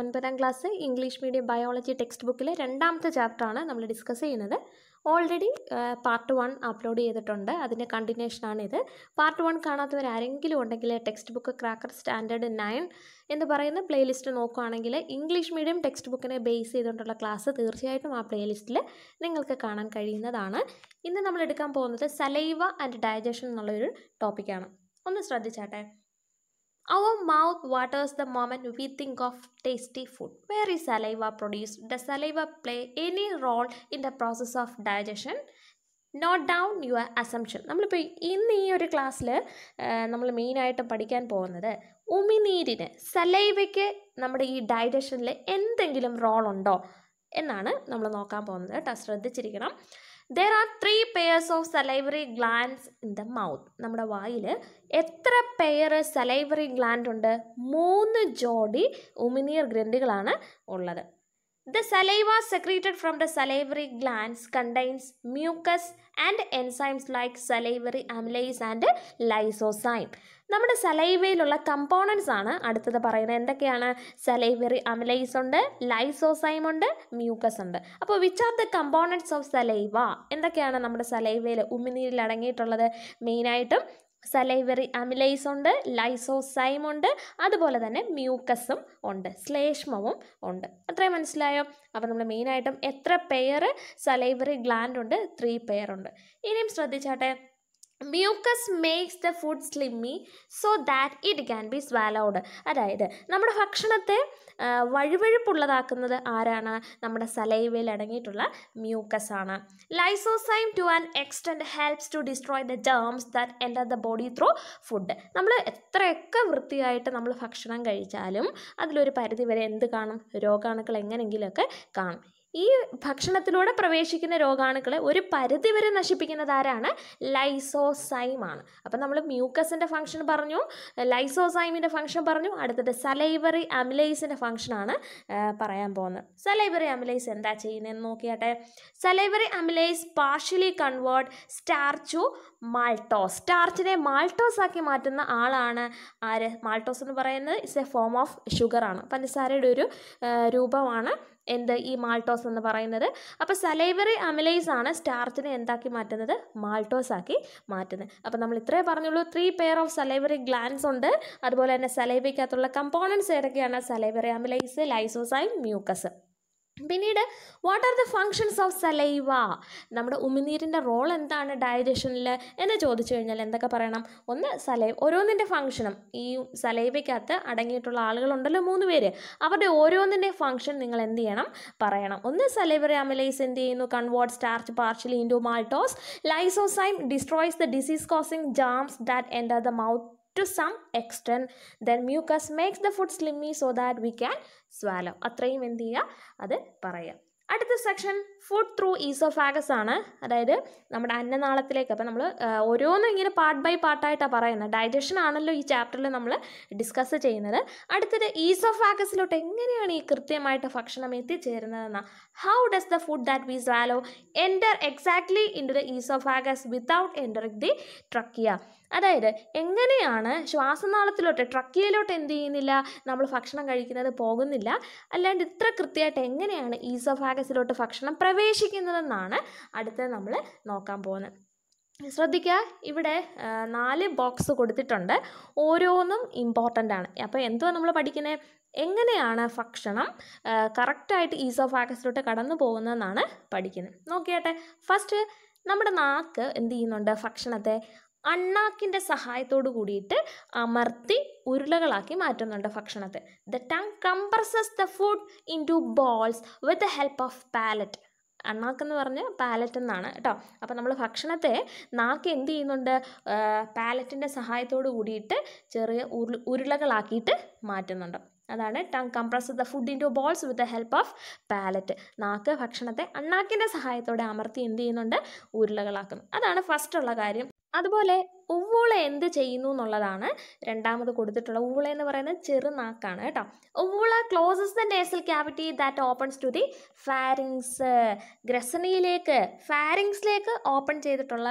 ഒൻപതാം class English medium biology text book രണ്ടാമത്തെ ചാപ്റ്ററാണ് നമ്മൾ ഡിസ്കസ് ചെയ്യുന്നത്. ഓൾറെഡി പാർട്ട് വൺ അപ്ലോഡ് ചെയ്തിട്ടുണ്ട്. അതിന്റെ കണ്ടിന്യൂഷനാണിത് പാർട്ട് വൺ കാണാത്തവർ ആരെങ്കിലും ഉണ്ടെങ്കിൽ text book cracker standard nine എന്ന് പറയുന്ന പ്ലേലിസ്റ്റ് നോക്കുകയാണെങ്കിൽ ഇംഗ്ലീഷ് മീഡിയം ടെക്സ്റ്റ് ബുക്കിനെ ബേസ് ചെയ്തുകൊണ്ടുള്ള ക്ലാസ് തീർച്ചയായിട്ടും ആ പ്ലേലിസ്റ്റിൽ നിങ്ങൾക്ക് കാണാൻ കഴിയുന്നതാണ്. ഇന്ന് നമ്മൾ എടുക്കാൻ പോകുന്നത് സലൈവ ആൻഡ് ഡൈജഷൻ എന്നുള്ളൊരു ടോപ്പിക്കാണ് ഒന്ന് ശ്രദ്ധിച്ചാട്ടെ. Our mouth waters the moment we think of tasty food. Where is saliva produced? Does saliva play any role in the process of digestion? Note down your assumption നമ്മളിപ്പോൾ ഇന്ന് ഈ ഒരു ക്ലാസ്സിൽ നമ്മൾ മെയിനായിട്ട് പഠിക്കാൻ പോകുന്നത് ഉമിനീരിന് സലൈവയ്ക്ക് നമ്മുടെ ഈ ഡൈജഷനിൽ എന്തെങ്കിലും റോൾ ഉണ്ടോ എന്നാണ് നമ്മൾ നോക്കാൻ പോകുന്നത് കേട്ടോ ശ്രദ്ധിച്ചിരിക്കണം there are three pairs of salivary glands in the mouth നമ്മുടെ വായിൽ എത്ര പെയർ സലൈവറി ഗ്ലാൻഡ് ഉണ്ട്? മൂന്ന് ജോഡി ഉമിനീർ ഗ്രന്ഥികളാണ് ഉള്ളത്. The saliva secreted from the salivary glands contains mucus and enzymes like salivary amylase and lysozyme നമ്മുടെ സലൈവയിലുള്ള കമ്പോണൻസ് ആണ് അടുത്തത് പറയുന്നത്. എന്തൊക്കെയാണ്? സലൈവറി അമിലൈസ് ഉണ്ട് ലൈസോസൈം ഉണ്ട് മ്യൂക്കസ് ഉണ്ട്. അപ്പോൾ which are the components of saliva എന്തൊക്കെയാണ് നമ്മുടെ സലൈവയിൽ ഉമിനീരിൽ അടങ്ങിയിട്ടുള്ളത്? മെയിനായിട്ടും സലൈവറി അമിലൈസ് ഉണ്ട് ലൈസോസൈം ഉണ്ട് അതുപോലെ തന്നെ മ്യൂക്കസും ഉണ്ട് ശ്ലേഷ്മവും ഉണ്ട്. അത്രയും മനസ്സിലായോ? അപ്പോൾ നമ്മൾ മെയിനായിട്ടും എത്ര പെയർ സലൈവറി ഗ്ലാൻഡ് ഉണ്ട് ത്രീ പെയർ ഉണ്ട്. ഇനിയും ശ്രദ്ധിച്ചാട്ടെ. Mucus makes the food slimy so that it can be swallowed അതായത് നമ്മുടെ ഭക്ഷണത്തെ വഴുവഴുപ്പുള്ളതാക്കുന്നത് ആരാണ്? നമ്മുടെ സലൈവയിൽ അടങ്ങിയിട്ടുള്ള മ്യൂക്കസ് ആണ്. Lysozyme to an extent helps to destroy the germs that enter the body through food നമ്മൾ എത്രയൊക്കെ വൃത്തിയായിട്ട് നമ്മൾ ഭക്ഷണം കഴിച്ചാലും അതിലൊരു പരിധി വരെ എന്ത് കാണും? രോഗാണുക്കൾ എങ്ങനെയെങ്കിലുമൊക്കെ കാണും. ഈ ഭക്ഷണത്തിലൂടെ പ്രവേശിക്കുന്ന രോഗാണുക്കളെ ഒരു പരിധി വരെ നശിപ്പിക്കുന്നത് ആരാണ്? ലൈസോസൈമാണ് അപ്പം നമ്മൾ മ്യൂക്കസിന്റെ ഫംഗ്ഷൻ പറഞ്ഞു ലൈസോസൈമിന്റെ ഫംഗ്ഷൻ പറഞ്ഞു അടുത്തത് സലൈവറി അമിലൈസിന്റെ ഫംഗ്ഷനാണ് പറയാൻ പോകുന്നത്. സലൈവറി അമിലൈസ് എന്താ ചെയ്യുന്നതെന്ന് നോക്കിയാട്ടെ. Salivary amylase partially convert starch maltose സ്റ്റാർച്ചിനെ maltose ആക്കി മാറ്റുന്ന ആളാണ് ആര്? മാൾട്ടോസ് എന്ന് പറയുന്നത് ഇറ്റ്സ് എ ഫോം ഓഫ് ഷുഗറാണ് പഞ്ചസാരയുടെ ഒരു രൂപമാണ്. എന്ത് ഈ മാൾട്ടോസ് എന്ന് പറയുന്നത്. അപ്പോൾ സലൈവറി അമിലൈസ് ആണ് സ്റ്റാർച്ചിനെ എന്താക്കി മാറ്റുന്നത്? മാൾട്ടോസ് ആക്കി മാറ്റുന്നത്. അപ്പോൾ നമ്മൾ ഇത്രേ പറഞ്ഞുള്ളൂ. Three pair of salivary glands ഉണ്ട്. അതുപോലെ തന്നെ സലൈവയ്ക്കകത്തുള്ള കമ്പോണൻസ് ഏതൊക്കെയാണ്? സലൈവറി അമിലൈസ് ലൈസോസൈൻ മ്യൂക്കസ് പിന്നീട് what are the functions of saliva നമ്മുടെ ഉമിനീരിന്റെ റോൾ എന്താണ് ഡൈജഷനിൽ എന്ന് ചോദിച്ചു കഴിഞ്ഞാൽ എന്തൊക്കെ പറയണം? ഒന്ന് സലൈവ് ഓരോന്നിന്റെ ഫങ്ഷനും ഈ സലൈവയ്ക്കകത്ത് അടങ്ങിയിട്ടുള്ള ആളുകളുണ്ടല്ലോ മൂന്ന് പേര്. അവരുടെ ഓരോന്നിന്റെ ഫങ്ഷൻ നിങ്ങൾ എന്ത് ചെയ്യണം? പറയണം. ഒന്ന് സലൈവറി അമലൈസ് എന്ത് ചെയ്യുന്നു? Convert starch partially into maltose lysozyme destroys the disease causing germs that enter the mouth to some extent then mucus makes the food slimy so that we can swallow അത്രയും എന്ത് ചെയ്യുക? അത് പറയുക. അടുത്ത section food through oesophagus ആണ്. അതായത് നമ്മുടെ അന്നനാളത്തിലേക്ക്. അപ്പം നമ്മൾ ഓരോന്നും ഇങ്ങനെ പാർട്ട് ബൈ പാർട്ടായിട്ടാണ് പറയുന്നത്. ഡൈജഷൻ ആണല്ലോ ഈ ചാപ്റ്ററിൽ നമ്മൾ ഡിസ്കസ് ചെയ്യുന്നത്. അടുത്തത് ഈസോഫാഗസിലോട്ട് എങ്ങനെയാണ് ഈ കൃത്യമായിട്ട് ഭക്ഷണം എത്തിച്ചേരുന്നതെന്നാണ് how does the food that we swallow enter exactly into the oesophagus without entering the trachea അതായത് എങ്ങനെയാണ് ശ്വാസനാളത്തിലോട്ട് ട്രക്കിയയിലോട്ട് എന്ത് ചെയ്യുന്നില്ല? നമ്മൾ ഭക്ഷണം കഴിക്കുന്നത് പോകുന്നില്ല. അല്ലാണ്ട് ഇത്ര കൃത്യമായിട്ട് എങ്ങനെയാണ് ഈസോഫാഗസിലോട്ട് ഭക്ഷണം പ്രവേശിക്കുന്നതെന്നാണ് അടുത്തത് നമ്മൾ നോക്കാൻ പോകുന്നത്. ശ്രദ്ധിക്കുക ഇവിടെ നാല് ബോക്സ് കൊടുത്തിട്ടുണ്ട്. ഓരോന്നും ഇമ്പോർട്ടന്റ് ആണ്. അപ്പോൾ എന്തുവാ നമ്മൾ പഠിക്കുന്നത് എങ്ങനെയാണ് ഭക്ഷണം കറക്റ്റായിട്ട് ഈസോഫാഗസിലോട്ട് കടന്നു പോകുന്നതെന്നാണ് പഠിക്കുന്നത്. നോക്കിയാട്ടെ ഫസ്റ്റ് നമ്മുടെ നാക്ക് എന്ത് ചെയ്യുന്നുണ്ട്? ഭക്ഷണത്തെ അണ്ണാക്കിന്റെ സഹായത്തോടു കൂടിയിട്ട് അമർത്തി ഉരുളകളാക്കി മാറ്റുന്നുണ്ട് ഭക്ഷണത്തെ. The tongue compresses the food into bolus with the help of palate അണ്ണാക്കെന്ന് പറഞ്ഞ് പാലറ്റ് എന്നാണ് കേട്ടോ. അപ്പോൾ നമ്മൾ ഭക്ഷണത്തെ നാക്ക് എന്ത് ചെയ്യുന്നുണ്ട്? പാലറ്റിന്റെ സഹായത്തോട് കൂടിയിട്ട് ചെറിയ ഉരുൾ ഉരുളകളാക്കിയിട്ട് മാറ്റുന്നുണ്ട്. അതാണ് tongue compress the food into bolus with the help of palate നാക്ക് ഭക്ഷണത്തെ അണ്ണാക്കിന്റെ സഹായത്തോടെ അമർത്തി എന്ത് ചെയ്യുന്നുണ്ട്? ഉരുളകളാക്കുന്നു. അതാണ് ഫസ്റ്റ് ഉള്ള കാര്യം. അതുപോലെ ഉവ്വൂള എന്ത് ചെയ്യുന്നു എന്നുള്ളതാണ് രണ്ടാമത് കൊടുത്തിട്ടുള്ള ഉവ്വൂള എന്ന് പറയുന്നത് ചെറുനാക്കാണ് കേട്ടോ. Uvula closes the nasal cavity that opens to the pharynx ഗ്രസണിയിലേക്ക് ഫാരിങ്സിലേക്ക് ഓപ്പൺ ചെയ്തിട്ടുള്ള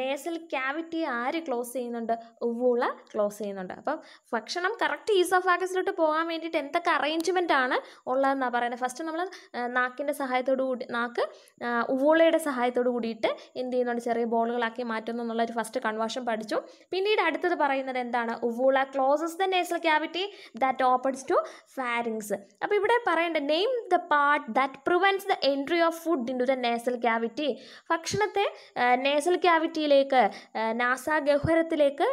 നേസൽ ക്യാവിറ്റി ആര് ക്ലോസ് ചെയ്യുന്നുണ്ട്? ഒവ്വോള ക്ലോസ് ചെയ്യുന്നുണ്ട്. അപ്പം ഭക്ഷണം കറക്റ്റ് ഈസ് ഓഫ് ആഗസിലോട്ട് പോകാൻ വേണ്ടിയിട്ട് എന്തൊക്കെ അറേഞ്ച്മെന്റ് ആണ് ഉള്ളതെന്നാണ് പറയുന്നത്? ഫസ്റ്റ് നമ്മൾ നാക്കിന്റെ സഹായത്തോടു കൂടി നാക്ക് ഉവ്വൂളയുടെ സഹായത്തോടു കൂടിയിട്ട് എന്ത് ചെയ്യുന്നുണ്ട്? ചെറിയ ബോളുകളാക്കി മാറ്റുന്നു എന്നുള്ള ഒരു ഫസ്റ്റ് കൺവേർഷൻ പിന്നീട് അടുത്തത് പറയുന്നത് എന്താണ്? Uvula closes the nasal cavity that opens to pharynx അപ്പോൾ ഇവിടെ പറയേണ്ട name the part that prevents the entry of food into the nasal cavity ഭക്ഷണത്തെ നേസൽ ക്യാവിറ്റിയിലേക്ക് നാസാഗഹ്വരത്തിലേക്ക്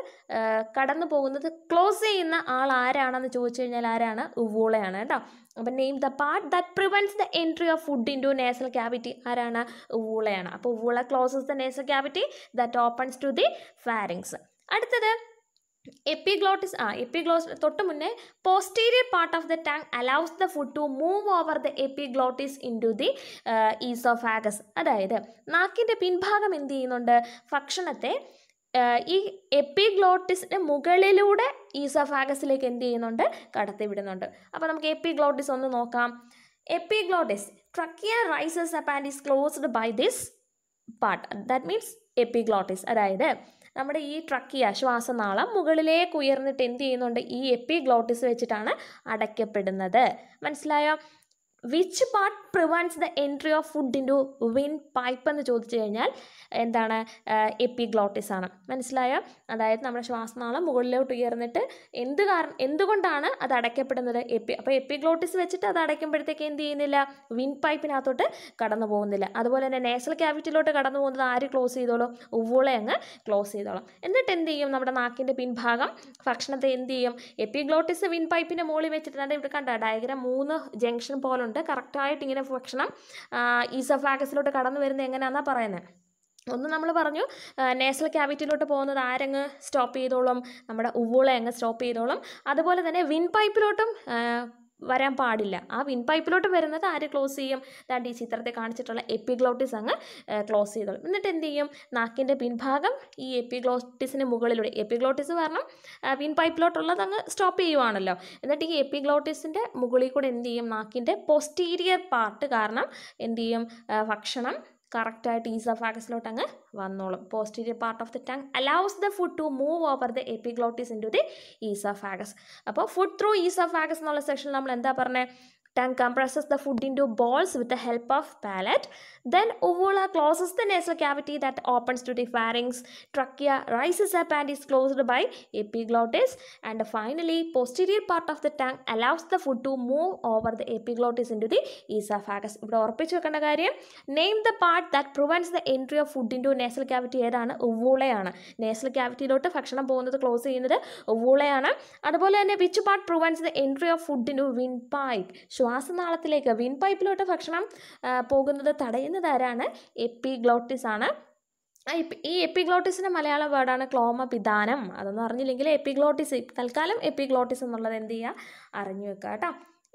കടന്നു പോകുന്നത് ക്ലോസ് ചെയ്യുന്ന ആൾ ആരാണെന്ന് ചോദിച്ചു കഴിഞ്ഞാൽ ആരാണ്? ഉവൂളയാണ് കേട്ടോ. അപ്പം name the part that prevents the entry of food into nasal cavity ആരാണ്? വൂളയാണ്. അപ്പോൾ uvula closes the nasal cavity that opens to the pharynx അടുത്തത് എപ്പിഗ്ലോട്ടിസ് ആ എപ്പിഗ്ലോസ് തൊട്ട് മുന്നേ posterior part of the tongue allows the food to move over the epiglottis into the oesophagus അതായത് നാക്കിന്റെ പിൻഭാഗം എന്ത് ചെയ്യുന്നുണ്ട്? ഭക്ഷണത്തെ ഈ എപ്പിഗ്ലോട്ടിസിന് മുകളിലൂടെ ഈസോഫാഗസിലേക്ക് എന്ത് ചെയ്യുന്നുണ്ട്? കടത്തിവിടുന്നുണ്ട് അപ്പോൾ നമുക്ക് എപ്പിഗ്ലോട്ടിസ് ഒന്ന് നോക്കാം. Epiglottis trachea rises up and is closed by this part. That means epiglottis. അതായത് നമ്മുടെ ഈ ട്രക്കിയ ശ്വാസനാളം മുകളിലേക്ക് ഉയർന്നിട്ട് എന്ത് ചെയ്യുന്നുണ്ട്? ഈ എപ്പിഗ്ലോട്ടിസ് വെച്ചിട്ടാണ് അടയ്ക്കപ്പെടുന്നത്. മനസ്സിലായോ? Which part prevents the entry of food into wind pipe എന്ന് ചോദിച്ചു കഴിഞ്ഞാൽ എന്താണ് എപ്പിഗ്ലോട്ടിസ് ആണ്. മനസ്സിലായ? അതായത് നമ്മുടെ ശ്വാസനാളം മുകളിലോട്ട് ഉയർന്നിട്ട് എന്ത് കാരണം എന്തുകൊണ്ടാണ് അത് അടയ്ക്കപ്പെടുന്നത്? എപ്പി അപ്പോൾ എപ്പിഗ്ലോട്ടിസ് വെച്ചിട്ട് അത് അടയ്ക്കുമ്പോഴത്തേക്ക് എന്ത് ചെയ്യുന്നില്ല? വിൻ പൈപ്പിനകത്തോട്ട് കടന്നു പോകുന്നില്ല. അതുപോലെ തന്നെ നേസൽ ക്യാവിറ്റിയിലോട്ട് കടന്നു പോകുന്നത് ആര് ക്ലോസ് ചെയ്തോളും? ഉവ്വളെ അങ്ങ് ക്ലോസ് ചെയ്തോളും. എന്നിട്ട് എന്ത് ചെയ്യും? നമ്മുടെ നാക്കിന്റെ പിൻഭാഗം ഭക്ഷണത്തെ എന്ത് ചെയ്യും? എപ്പിഗ്ലോട്ടിസ് വിൻ പൈപ്പിന്റെ മുകളിൽ വെച്ചിട്ട് ഇവിടെ കണ്ട ഡയഗ്രാം മൂന്ന് ജംഗ്ഷൻ പോലുണ്ട്. കറക്റ്റായിട്ട് ഇങ്ങനെ ഭക്ഷണം ഈസഫാഗസിലോട്ട് കടന്നു വരുന്നത് എങ്ങനെയാണെന്നാണ് പറയുന്നത് ഒന്ന് നമ്മൾ പറഞ്ഞു നേസൽ ക്യാവിറ്റിയിലോട്ട് പോകുന്നത് ആരങ്ങ് സ്റ്റോപ്പ് ചെയ്തോളും? നമ്മുടെ ഉവ്വുളെ അങ്ങ് സ്റ്റോപ്പ് ചെയ്തോളും. അതുപോലെ തന്നെ വിൻ പൈപ്പിലോട്ടും വരാൻ പാടില്ല. ആ വിൻ പൈപ്പിലോട്ട് വരുന്നത് ആര് ക്ലോസ് ചെയ്യും? ദാണ്ട് ഈ ചിത്രത്തെ കാണിച്ചിട്ടുള്ള എപ്പിഗ്ലോട്ടിസ് അങ്ങ് ക്ലോസ് ചെയ്തോളും. എന്നിട്ട് എന്ത് ചെയ്യും? നാക്കിന്റെ പിൻഭാഗം ഈ എപ്പിഗ്ലോട്ടിസിന് മുകളിലൂടെ എപ്പിഗ്ലോട്ടിസ് കാരണം വിൻ പൈപ്പിലോട്ടുള്ളത് അങ്ങ് സ്റ്റോപ്പ് ചെയ്യുവാണല്ലോ. എന്നിട്ട് ഈ എപ്പിഗ്ലോട്ടിസിന്റെ മുകളിൽ കൂടെ എന്ത് ചെയ്യും? നാക്കിന്റെ പോസ്റ്റീരിയർ പാർട്ട് കാരണം എന്ത് ചെയ്യും? ഭക്ഷണം കറക്റ്റായിട്ട് ഈസ് ഓഫ് ആഗസിലോട്ട് അങ്ങ് വന്നോളും posterior part of the tongue allows the food to move over the epiglottis into the oesophagus അപ്പോൾ food through oesophagus എന്നുള്ള സെക്ഷനിൽ നമ്മൾ എന്താ പറഞ്ഞത് tongue compresses the food into balls with the help of palate. Then uvula closes the nasal cavity that opens to the pharynx. Trachea rises up and is closed by epiglottis. And finally, posterior part of the tongue allows the food to move over the epiglottis into the esophagus. ഇവിടെ the വെക്കേണ്ട കാര്യം name the part that food the entry of Nasal cavity nasal cavity ഏതാണ് ഉവ്വൂളയാണ് nasal ക്യാവിറ്റിയിലോട്ട് ഭക്ഷണം പോകുന്നത് close ചെയ്യുന്നത് ഉവ്വൂളയാണ് അതുപോലെ ശ്വാസനാളത്തിലേക്ക് win പൈപ്പിലോട്ട് ഭക്ഷണം പോകുന്നത് തടയുന്നത് ആരാണ്? എപ്പിഗ്ലോട്ടിസ് ആണ് ഈ എപ്പിഗ്ലോട്ടിസിന്റെ മലയാള വേർഡാണ് ക്ലോമപിദാനം അതൊന്നും അറിഞ്ഞില്ലെങ്കിൽ എപ്പിഗ്ലോട്ടിസ് തൽക്കാലം എപ്പിഗ്ലോട്ടിസ് എന്നുള്ളത് എന്ത് ചെയ്യുക? അറിഞ്ഞു വെക്കുക കേട്ടോ.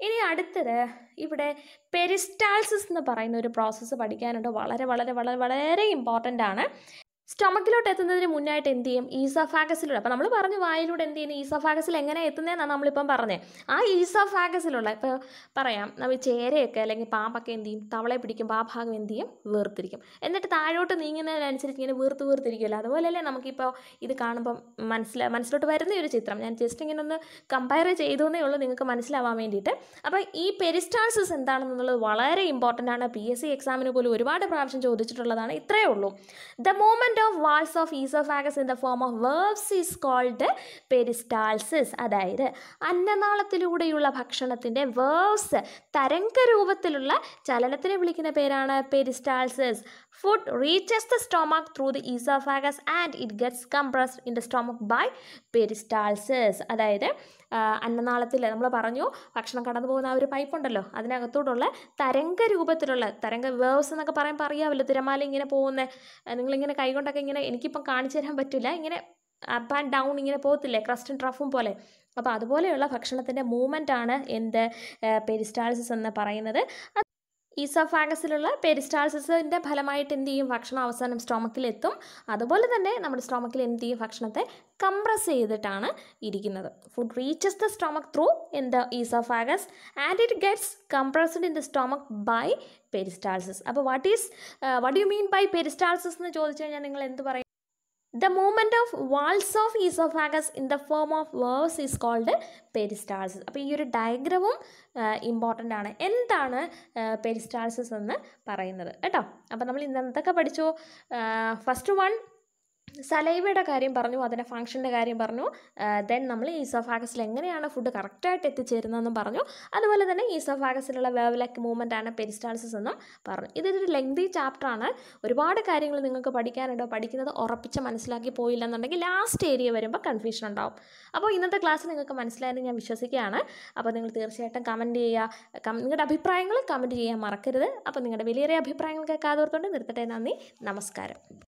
ഇനി അടുത്തത് ഇവിടെ പെരിസ്റ്റാൾസിസ് എന്ന് പറയുന്ന ഒരു പ്രോസസ്സ് പഠിക്കാനുണ്ട്. വളരെ വളരെ വളരെ വളരെ ഇമ്പോർട്ടന്റ് ആണ്. സ്റ്റൊമക്കിലോട്ട് എത്തുന്നതിന് മുന്നായിട്ട് എന്ത് ചെയ്യും? ഈസോഫാഗസിലൂടെ. അപ്പോൾ നമ്മൾ പറഞ്ഞു വായിലൂടെ എന്ത് ചെയ്യുന്നത് ഈസോഫാഗസിൽ എങ്ങനെ എത്തുന്നതെന്നാണ് നമ്മളിപ്പം പറഞ്ഞത് ആ ഈസോഫാഗസിലുള്ള ഇപ്പോൾ പറയാം നമ്മൾ ചേരയൊക്കെ അല്ലെങ്കിൽ പാമ്പൊക്കെ എന്ത് ചെയ്യും? തവളെ പിടിക്കുമ്പോൾ ആ ഭാഗം എന്ത് ചെയ്യും? വീർത്തിരിക്കും എന്നിട്ട് താഴോട്ട് നീങ്ങുന്നതിനനുസരിച്ച് ഇങ്ങനെ വീർത്ത് വീർത്തിരിക്കുമല്ലോ അതുപോലെയല്ലേ നമുക്കിപ്പോൾ ഇത് കാണുമ്പം മനസ്സില മനസ്സിലോട്ട് വരുന്ന ഒരു ചിത്രം. ഞാൻ ജസ്റ്റ് ഇങ്ങനെ ഒന്ന് കമ്പയർ ചെയ്തു എന്നേ ഉള്ളൂ നിങ്ങൾക്ക് മനസ്സിലാവാൻ വേണ്ടിയിട്ട്. അപ്പോൾ ഈ പെരിസ്റ്റാൾസിസ് എന്താണെന്നുള്ളത് വളരെ ഇമ്പോർട്ടന്റ് ആണ്. പി എസ് സി എക്സാമിന് പോലും ഒരുപാട് പ്രാവശ്യം ചോദിച്ചിട്ടുള്ളതാണ്. ഇത്രയേ ഉള്ളൂ. The movement of walls of oesophagus in the form of verbs is called peristalsis അതായത് അന്നനാളത്തിലൂടെയുള്ള ഭക്ഷണത്തിന്റെ വേർബ്സ് തരംഗരൂപത്തിലുള്ള ചലനത്തിനെ വിളിക്കുന്ന പേരാണ് peristalsis food reaches the stomach through the oesophagus and it gets compressed in the stomach by peristalsis അതായത് അന്നനാളത്തിൽ നമ്മൾ പറഞ്ഞു ഭക്ഷണം കടന്നു പോകുന്ന ആ ഒരു പൈപ്പുണ്ടല്ലോ അതിനകത്തോടുള്ള തരംഗ രൂപത്തിലുള്ള തരംഗ വേവ്സ് എന്നൊക്കെ പറയുമ്പോൾ അറിയാമല്ലോ തിരമാല ഇങ്ങനെ പോകുന്ന. നിങ്ങളിങ്ങനെ കൈകൊണ്ടൊക്കെ ഇങ്ങനെ എനിക്കിപ്പം കാണിച്ചു തരാൻ പറ്റില്ല ഇങ്ങനെ അപ്പ് ആൻഡ് ഡൗൺ ഇങ്ങനെ പോകത്തില്ലേ ക്രസ്റ്റും ട്രഫും പോലെ. അപ്പോൾ അതുപോലെയുള്ള ഭക്ഷണത്തിന്റെ മൂവ്മെന്റ് ആണ് എന്ത് പെരിസ്റ്റാൾസിസ് എന്ന് പറയുന്നത്. ഈസോഫാഗസിലുള്ള പെരിസ്റ്റാൾസിന്റെ ഫലമായിട്ട് എന്ത് ചെയ്യും? ഭക്ഷണം അവസാനം സ്റ്റോമക്കിലെത്തും അതുപോലെ തന്നെ നമ്മുടെ സ്റ്റോമക്കിൽ എന്ത് ചെയ്യും? ഭക്ഷണത്തെ കംപ്രസ് ചെയ്തിട്ടാണ് ഇരിക്കുന്നത്. Food reaches the stomach through in the oesophagus and it gets compressed in the stomach by peristalsis. അപ്പോൾ what is what you mean by peristalsis എന്ന് ചോദിച്ചു കഴിഞ്ഞാൽ നിങ്ങൾ എന്ത് പറയും? The movement of walls of oesophagus in the form of waves is called peristalsis അപ്പോൾ ഈ ഒരു ഡയഗ്രവും ഇമ്പോർട്ടന്റ് ആണ്. എന്താണ് പെരിസ്റ്റാൾസിസ് എന്ന് പറയുന്നത്? കേട്ടോ? അപ്പോൾ നമ്മൾ ഇന്ന് എന്തൊക്കെ പഠിച്ചു ഫസ്റ്റ് വൺ സലൈവയുടെ കാര്യം പറഞ്ഞു അതിന്റെ ഫംഗ്ഷന്റെ കാര്യം പറഞ്ഞു. ദെൻ നമ്മൾ ഈസോഫാഗസിൽ എങ്ങനെയാണ് ഫുഡ് കറക്റ്റായിട്ട് എത്തിച്ചേരുന്നതെന്നും പറഞ്ഞു. അതുപോലെ തന്നെ ഈസോഫാഗസിലുള്ള വേവലക്ക് മൂവ്മെന്റ് ആണ് പെരിസ്റ്റാൾസിസ് എന്നും പറഞ്ഞു. ഇതൊരു ലെങ്തി ചാപ്റ്ററാണ് ഒരുപാട് കാര്യങ്ങൾ നിങ്ങൾക്ക് പഠിക്കാനുണ്ടോ? പഠിക്കുന്നത് ഉറപ്പിച്ച് മനസ്സിലാക്കി പോയില്ല എന്നുണ്ടെങ്കിൽ ലാസ്റ്റ് ഏരിയ വരുമ്പോൾ കൺഫ്യൂഷൻ ഉണ്ടാവും. അപ്പോൾ ഇന്നത്തെ ക്ലാസ് നിങ്ങൾക്ക് മനസ്സിലായെന്ന് ഞാൻ വിശ്വസിക്കുകയാണ്. അപ്പോൾ നിങ്ങൾ തീർച്ചയായിട്ടും കമന്റ് ചെയ്യുക. നിങ്ങളുടെ അഭിപ്രായങ്ങൾ കമന്റ് ചെയ്യാൻ മറക്കരുത്. അപ്പോൾ നിങ്ങളുടെ വലിയ അഭിപ്രായങ്ങൾ കേൾക്കാതെ ഓർത്തുകൊണ്ട് നിർത്തട്ടെ. നന്ദി. നമസ്കാരം.